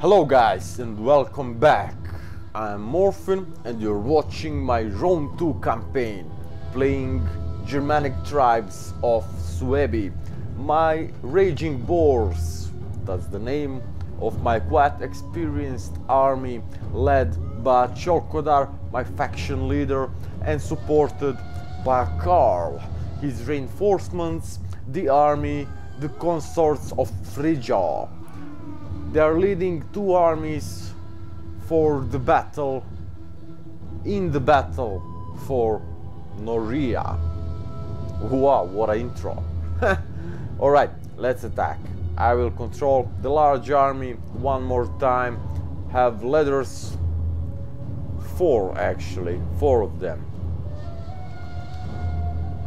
Hello guys and welcome back. I'm Morphine and you're watching my Rome 2 campaign playing Germanic tribes of Suebi. My Raging Boars, that's the name of my quite experienced army led by Cholkodar, my faction leader and supported by Karl, his reinforcements, the army, the consorts of Frigga. They are leading two armies for the battle, in the battle for Noreia. Wow, what an intro. Alright, let's attack. I will control the large army one more time. Have leaders, four actually, four of them.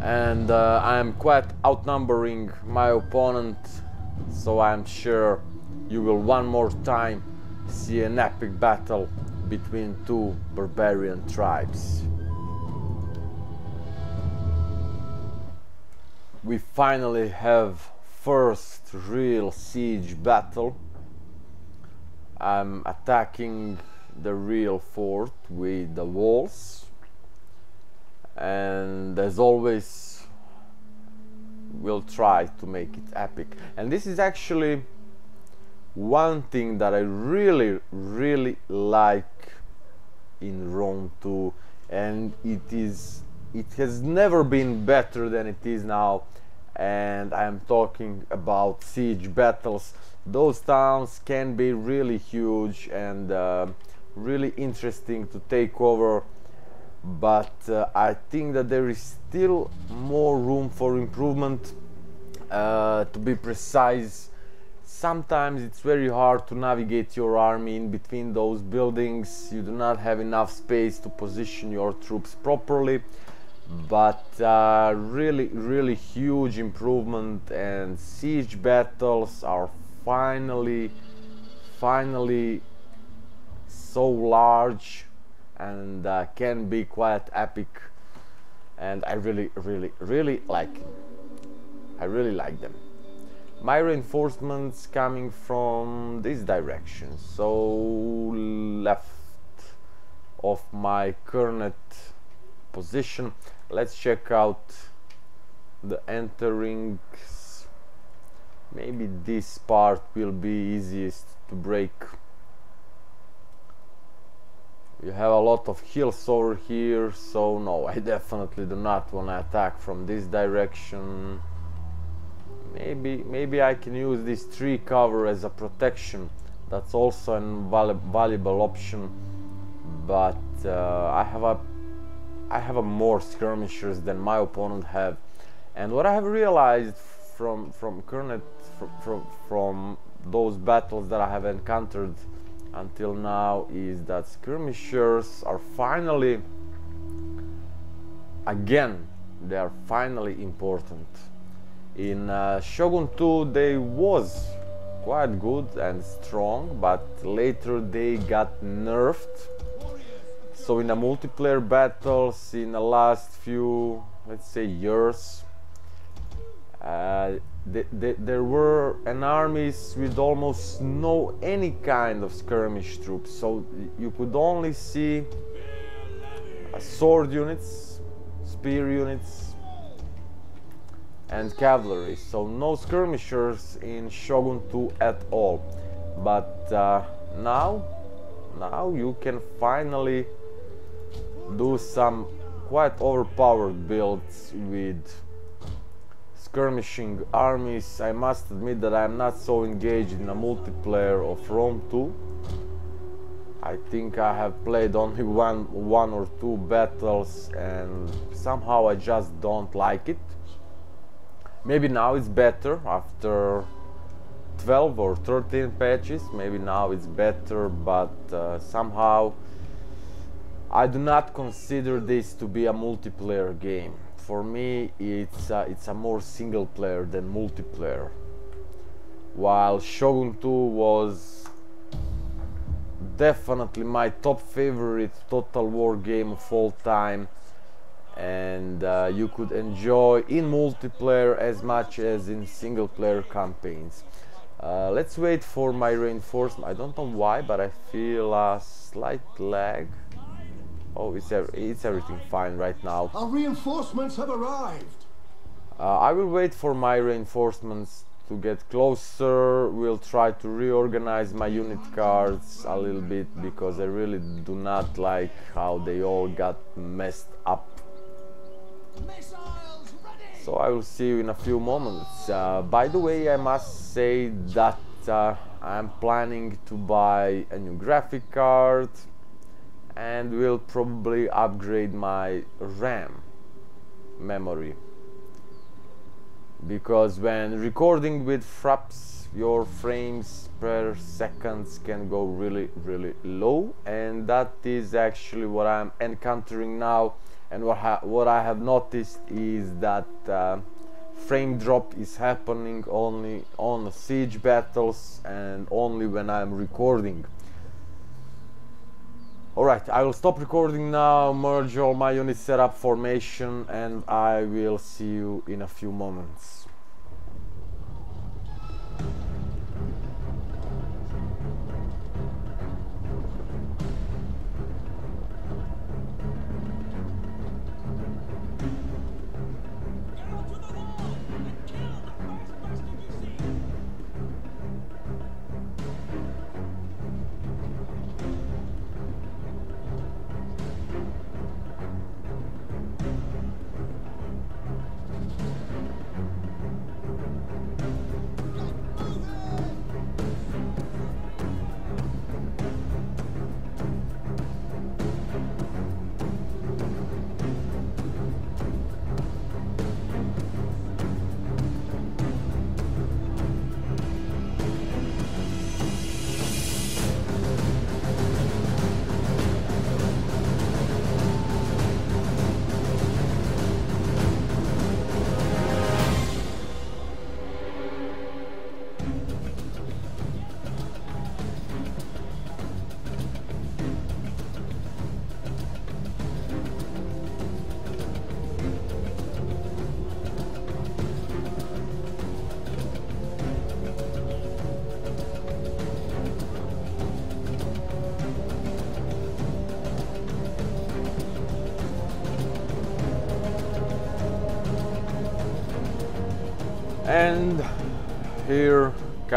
And uh, I am quite outnumbering my opponent, so I'm sure you will one more time see an epic battle between two barbarian tribes. We finally have first real siege battle. I'm attacking the real fort with the walls and as always we'll try to make it epic and this is actually one thing that I really really like in Rome 2 and it is it has never been better than it is now and I am talking about siege battles. Those towns can be really huge and uh, really interesting to take over but uh, I think that there is still more room for improvement uh, to be precise sometimes it's very hard to navigate your army in between those buildings. You do not have enough space to position your troops properly. But uh, really really huge improvement and siege battles are finally finally so large and uh, can be quite epic. And I really really really like I really like them my reinforcements coming from this direction. So left of my current position. Let's check out the enterings. Maybe this part will be easiest to break. You have a lot of hills over here so no I definitely do not want to attack from this direction maybe maybe I can use this tree cover as a protection. That's also a valuable option. But uh, I have a I have a more skirmishers than my opponent have. And what I have realized from from current from, from, from those battles that I have encountered until now is that skirmishers are finally again they are finally important in uh, Shogun 2 they was quite good and strong but later they got nerfed. So in the multiplayer battles in the last few let's say years uh, there were an armies with almost no any kind of skirmish troops. So you could only see uh, sword units spear units and cavalry so no skirmishers in Shogun 2 at all but uh, now now you can finally do some quite overpowered builds with skirmishing armies. I must admit that I'm not so engaged in a multiplayer of Rome 2. I think I have played only one, one or two battles and somehow I just don't like it. Maybe now it's better after 12 or 13 patches, maybe now it's better, but uh, somehow I do not consider this to be a multiplayer game. For me it's uh, it's a more single player than multiplayer. While Shogun 2 was definitely my top favorite total war game of all time and uh, you could enjoy in multiplayer as much as in single player campaigns Uh, let's wait for my reinforcement. I don't know why, but I feel a slight lag. Oh, it's, it's everything fine right now. Our reinforcements have arrived. Uh, I will wait for my reinforcements to get closer. We'll try to reorganize my unit cards a little bit because I really do not like how they all got messed up. So I will see you in a few moments. Uh, by the way, I must say that uh, I'm planning to buy a new graphic card and will probably upgrade my RAM memory because when recording with fraps your frames per seconds can go really really low and that is actually what I'm encountering now and what, ha what I have noticed is that uh, frame drop is happening only on siege battles and only when I'm recording Alright, I will stop recording now, merge all my units, set up formation, and I will see you in a few moments.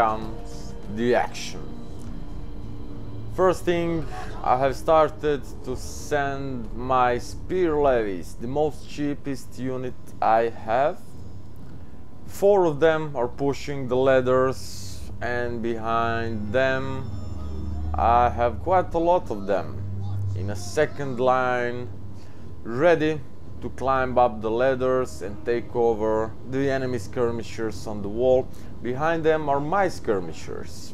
Comes the action. First thing, I have started to send my spear levies, the most cheapest unit I have. Four of them are pushing the ladders and behind them I have quite a lot of them in a second line ready to climb up the ladders and take over the enemy skirmishers on the wall. Behind them are my skirmishers.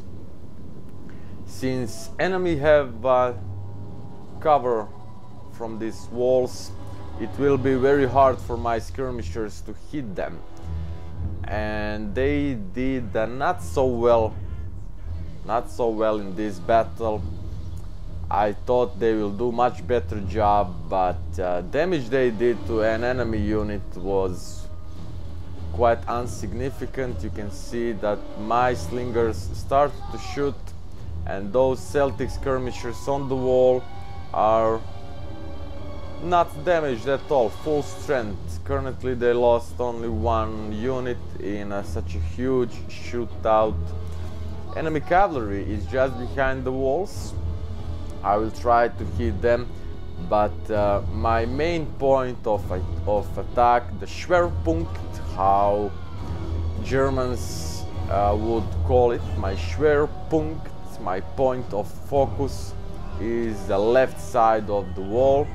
Since enemy have uh, cover from these walls, it will be very hard for my skirmishers to hit them. And they did uh, not so well, not so well in this battle I thought they will do much better job, but uh, damage they did to an enemy unit was quite insignificant. You can see that my slingers started to shoot and those Celtic skirmishers on the wall are not damaged at all, full strength. Currently they lost only one unit in a, such a huge shootout. Enemy cavalry is just behind the walls I will try to hit them but uh, my main point of, of attack, the Schwerpunkt, how Germans uh, would call it, my Schwerpunkt, my point of focus is the left side of the wall.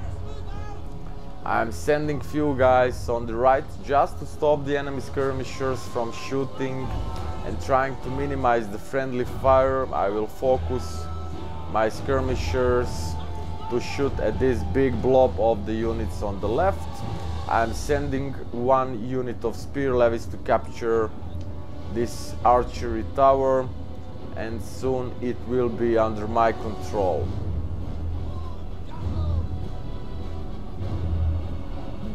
I'm sending few guys on the right just to stop the enemy skirmishers from shooting and trying to minimize the friendly fire. I will focus my skirmishers to shoot at this big blob of the units on the left. I'm sending one unit of spear levies to capture this archery tower and soon it will be under my control.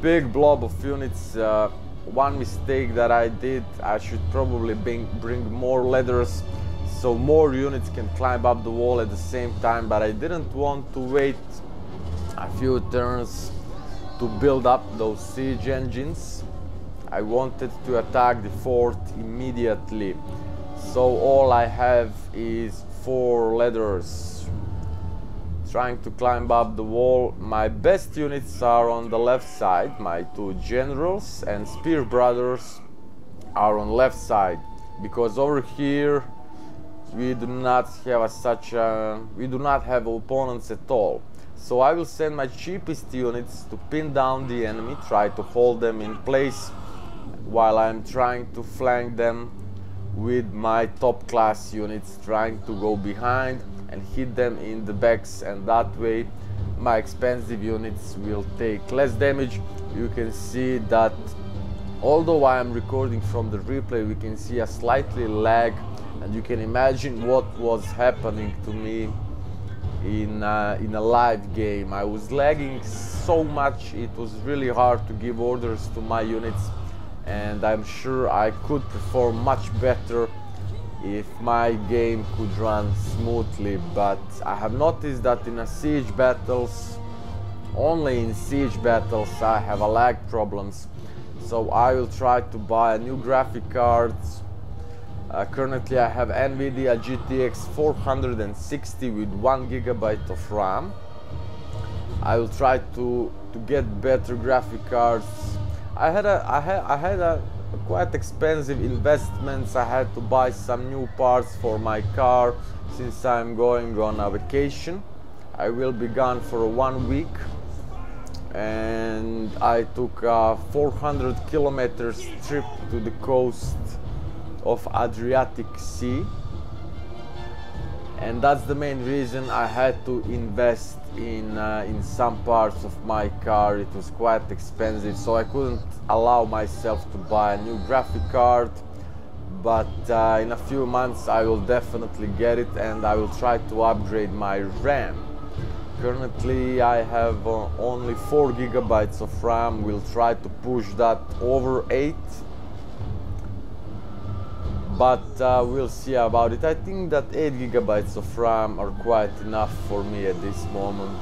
Big blob of units. Uh, one mistake that I did, I should probably bring, bring more ladders so more units can climb up the wall at the same time but I didn't want to wait a few turns to build up those siege engines. I wanted to attack the fort immediately. So all I have is four ladders. Trying to climb up the wall. My best units are on the left side. My two generals and spear brothers are on left side. Because over here we do not have a such a, we do not have opponents at all so I will send my cheapest units to pin down the enemy try to hold them in place while I'm trying to flank them with my top class units trying to go behind and hit them in the backs and that way my expensive units will take less damage. You can see that although I am recording from the replay we can see a slightly lag and you can imagine what was happening to me in uh, in a live game. I was lagging so much it was really hard to give orders to my units and I'm sure I could perform much better if my game could run smoothly. But I have noticed that in a siege battles only in siege battles I have a lag problems. So I will try to buy a new graphic cards uh, currently I have NVIDIA GTX 460 with 1 gigabyte of RAM. I will try to to get better graphic cards. I had a I had I had a quite expensive investments. I had to buy some new parts for my car since I'm going on a vacation. I will be gone for one week. And I took a 400 kilometers trip to the coast of Adriatic Sea. And that's the main reason I had to invest in uh, in some parts of my car. It was quite expensive so I couldn't allow myself to buy a new graphic card. But uh, in a few months I will definitely get it and I will try to upgrade my RAM. Currently I have uh, only 4 gigabytes of RAM, we'll try to push that over 8 but uh, we'll see about it. I think that 8 gigabytes of RAM are quite enough for me at this moment.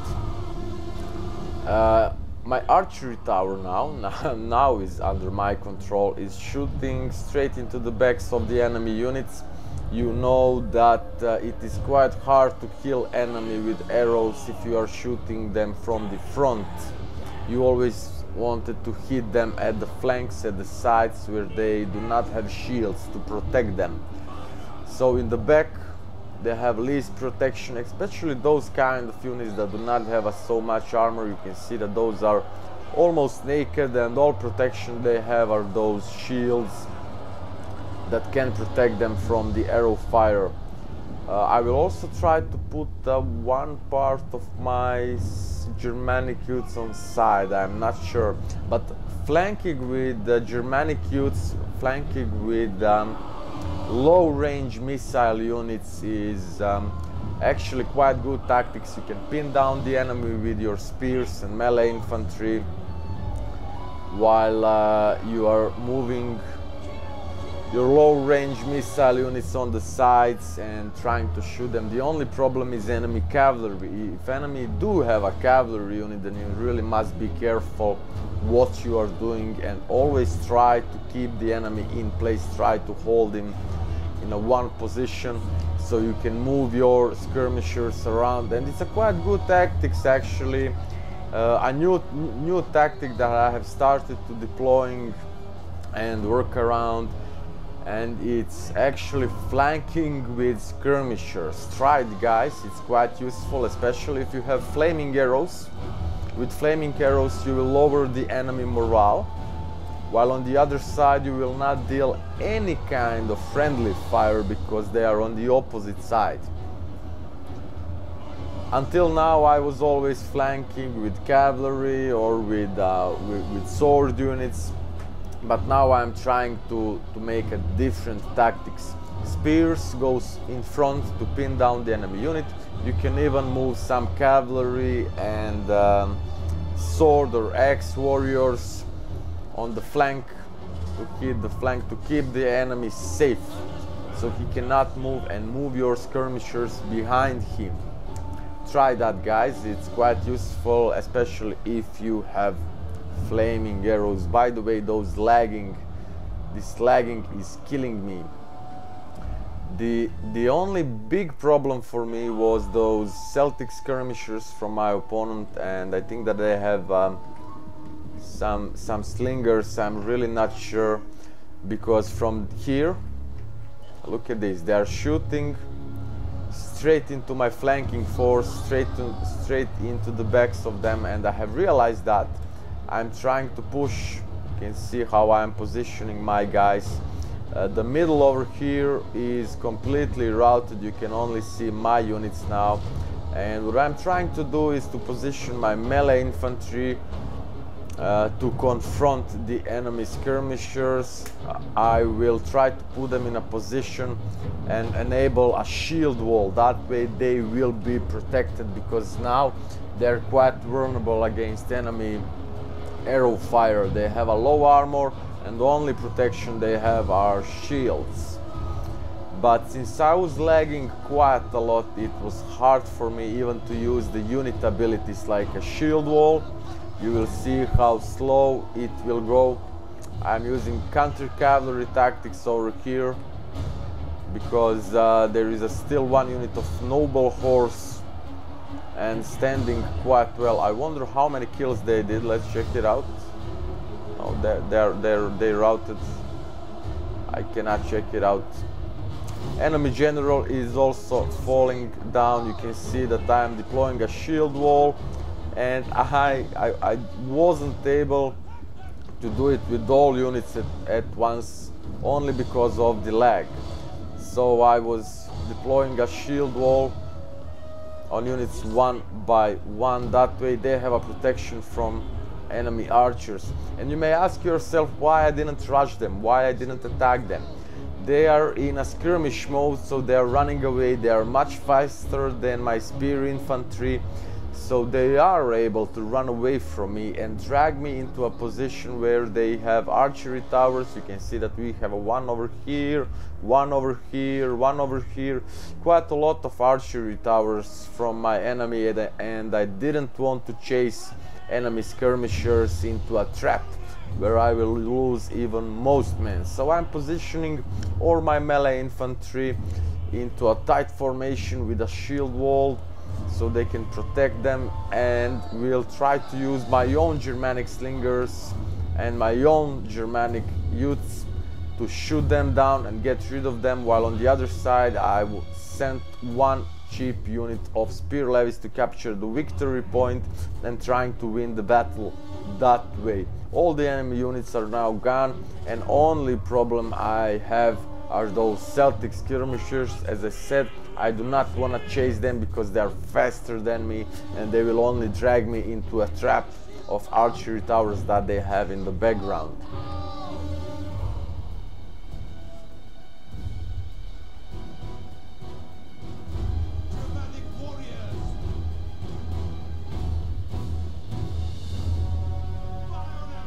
Uh, my archery tower now, now is under my control, is shooting straight into the backs of the enemy units you know that uh, it is quite hard to kill enemy with arrows if you are shooting them from the front you always wanted to hit them at the flanks at the sides where they do not have shields to protect them so in the back they have least protection especially those kind of units that do not have so much armor you can see that those are almost naked and all protection they have are those shields that can protect them from the arrow fire. Uh, I will also try to put uh, one part of my Germanic youths on side, I'm not sure. But flanking with the Germanic youths, flanking with um, low range missile units is um, actually quite good tactics. You can pin down the enemy with your spears and melee infantry while uh, you are moving your low range missile units on the sides and trying to shoot them. The only problem is enemy cavalry. If enemy do have a cavalry unit then you really must be careful what you are doing and always try to keep the enemy in place, try to hold him in a one position so you can move your skirmishers around and it's a quite good tactics actually. Uh, a new new tactic that I have started to deploying and work around and it's actually flanking with skirmishers. Try it guys, it's quite useful especially if you have flaming arrows. With flaming arrows you will lower the enemy morale while on the other side you will not deal any kind of friendly fire because they are on the opposite side. Until now I was always flanking with cavalry or with, uh, with, with sword units but now I'm trying to, to make a different tactics. Spears goes in front to pin down the enemy unit. You can even move some cavalry and um, sword or axe warriors on the flank to keep the flank to keep the enemy safe. so he cannot move and move your skirmishers behind him try that guys it's quite useful especially if you have flaming arrows. By the way those lagging this lagging is killing me. The the only big problem for me was those Celtic skirmishers from my opponent and I think that they have um, some some slingers I'm really not sure because from here look at this they are shooting straight into my flanking force straight to, straight into the backs of them and I have realized that I'm trying to push you can see how I'm positioning my guys uh, the middle over here is completely routed you can only see my units now and what I'm trying to do is to position my melee infantry uh, to confront the enemy skirmishers. I will try to put them in a position and enable a shield wall. That way they will be protected because now they're quite vulnerable against enemy arrow fire. They have a low armor and the only protection they have are shields. But since I was lagging quite a lot, it was hard for me even to use the unit abilities like a shield wall you will see how slow it will go I'm using counter cavalry tactics over here because uh, there is still one unit of noble horse and standing quite well. I wonder how many kills they did. Let's check it out. Oh they're they're they're they routed. I cannot check it out. Enemy general is also falling down. You can see that I am deploying a shield wall. And I, I, I wasn't able to do it with all units at, at once only because of the lag. So I was deploying a shield wall on units one by one. That way they have a protection from enemy archers. And you may ask yourself why I didn't rush them why I didn't attack them. They are in a skirmish mode so they are running away. They are much faster than my spear infantry so they are able to run away from me and drag me into a position where they have archery towers. You can see that we have one over here one over here one over here. Quite a lot of archery towers from my enemy and I didn't want to chase enemy skirmishers into a trap where I will lose even most men. So I'm positioning all my melee infantry into a tight formation with a shield wall so they can protect them and we'll try to use my own Germanic slingers and my own Germanic youths to shoot them down and get rid of them while on the other side I will send one cheap unit of spear levies to capture the victory point and trying to win the battle that way. All the enemy units are now gone and only problem I have are those Celtic skirmishers. As I said, I do not want to chase them because they are faster than me and they will only drag me into a trap of archery towers that they have in the background.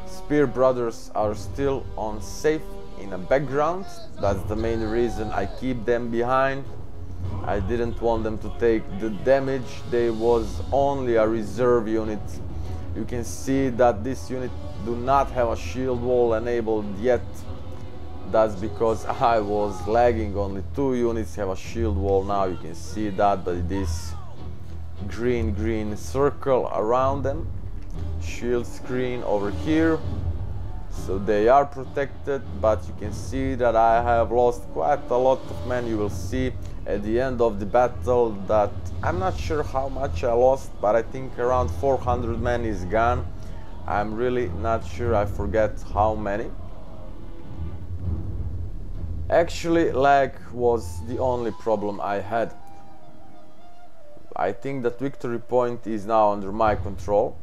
Spear Brothers are still on safe in a background. That's the main reason I keep them behind. I didn't want them to take the damage. They was only a reserve unit. You can see that this unit do not have a shield wall enabled yet. That's because I was lagging. Only two units have a shield wall now. You can see that by this green green circle around them. Shield screen over here so they are protected but you can see that I have lost quite a lot of men. You will see at the end of the battle that I'm not sure how much I lost but I think around 400 men is gone. I'm really not sure I forget how many. Actually lag was the only problem I had. I think that victory point is now under my control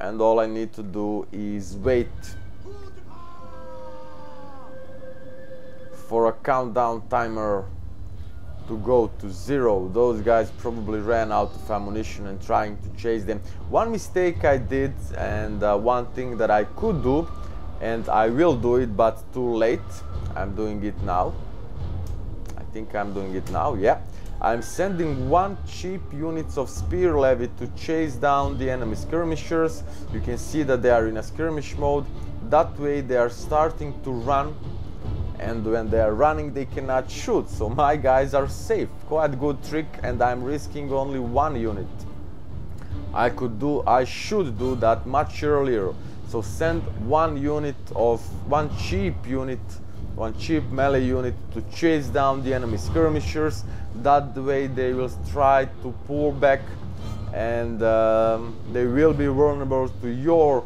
and all I need to do is wait for a countdown timer to go to zero those guys probably ran out of ammunition and trying to chase them one mistake I did and uh, one thing that I could do and I will do it but too late I'm doing it now I think I'm doing it now, yeah. I'm sending one cheap units of spear levy to chase down the enemy skirmishers. You can see that they are in a skirmish mode. That way they are starting to run and when they are running they cannot shoot. So my guys are safe. Quite good trick and I'm risking only one unit. I could do, I should do that much earlier. So send one unit of, one cheap unit one cheap melee unit to chase down the enemy skirmishers that way they will try to pull back and um, they will be vulnerable to your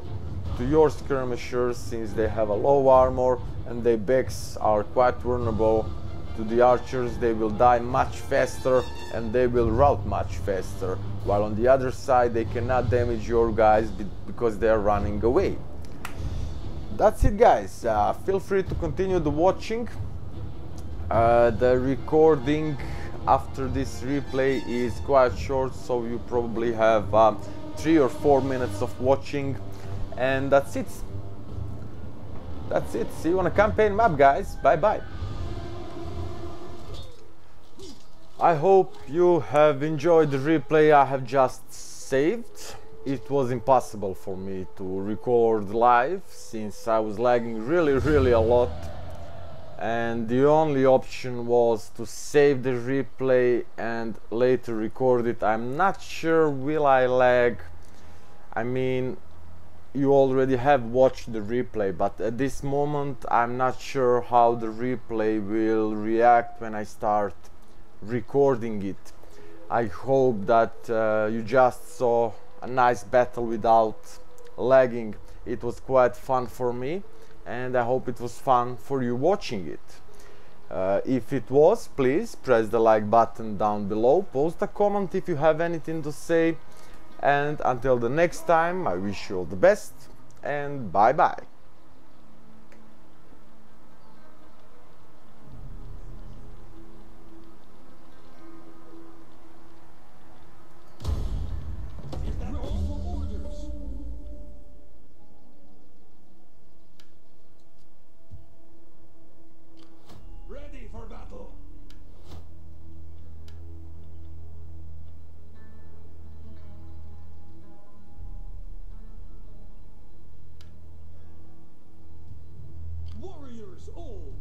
to your skirmishers since they have a low armor and their backs are quite vulnerable to the archers. They will die much faster and they will rout much faster while on the other side they cannot damage your guys because they are running away. That's it guys. Uh, feel free to continue the watching. Uh, the recording after this replay is quite short so you probably have uh, three or four minutes of watching. And that's it that's it. See you on a campaign map guys. Bye bye I hope you have enjoyed the replay I have just saved. It was impossible for me to record live since I was lagging really really a lot. And the only option was to save the replay and later record it. I'm not sure will I lag. I mean you already have watched the replay but at this moment I'm not sure how the replay will react when I start recording it. I hope that uh, you just saw a nice battle without lagging. It was quite fun for me and I hope it was fun for you watching it. Uh, if it was please press the like button down below. Post a comment if you have anything to say and until the next time I wish you all the best and bye bye years old